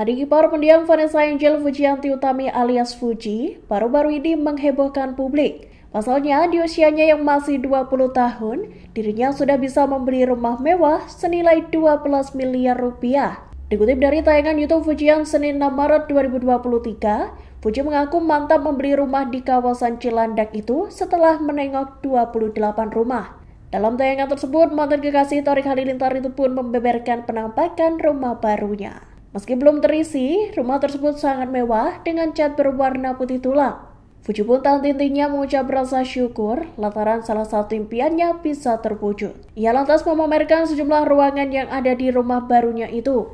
Adik ipar pendiam Vanessa Angel Fujianti Utami alias Fuji baru-baru ini menghebohkan publik. Pasalnya di usianya yang masih 20 tahun, dirinya sudah bisa membeli rumah mewah senilai 12 miliar rupiah. Dikutip dari tayangan YouTube Fujian Senin 6 Maret 2023, Fuji mengaku mantap membeli rumah di kawasan Cilandak itu setelah menengok 28 rumah. Dalam tayangan tersebut, mantan kekasih Torik Halilintar itu pun membeberkan penampakan rumah barunya. Meski belum terisi, rumah tersebut sangat mewah dengan cat berwarna putih tulang. Fuji pun tak intinya mengucap rasa syukur lantaran salah satu impiannya bisa terwujud. Ia lantas memamerkan sejumlah ruangan yang ada di rumah barunya itu.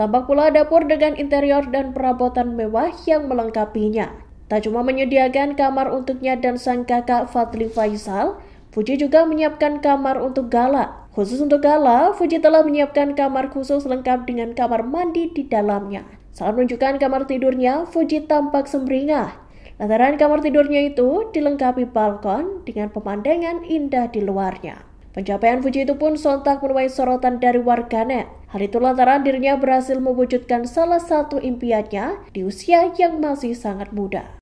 Tampak pula dapur dengan interior dan perabotan mewah yang melengkapinya. Tak cuma menyediakan kamar untuknya dan sang kakak Fadli Faisal, Fuji juga menyiapkan kamar untuk Gala. Khusus untuk Gala, Fuji telah menyiapkan kamar khusus lengkap dengan kamar mandi di dalamnya. Saat menunjukkan kamar tidurnya, Fuji tampak sembringah. Lantaran kamar tidurnya itu dilengkapi balkon dengan pemandangan indah di luarnya. Pencapaian Fuji itu pun sontak menuai sorotan dari warganet. Hal itu lantaran dirinya berhasil mewujudkan salah satu impiannya di usia yang masih sangat muda.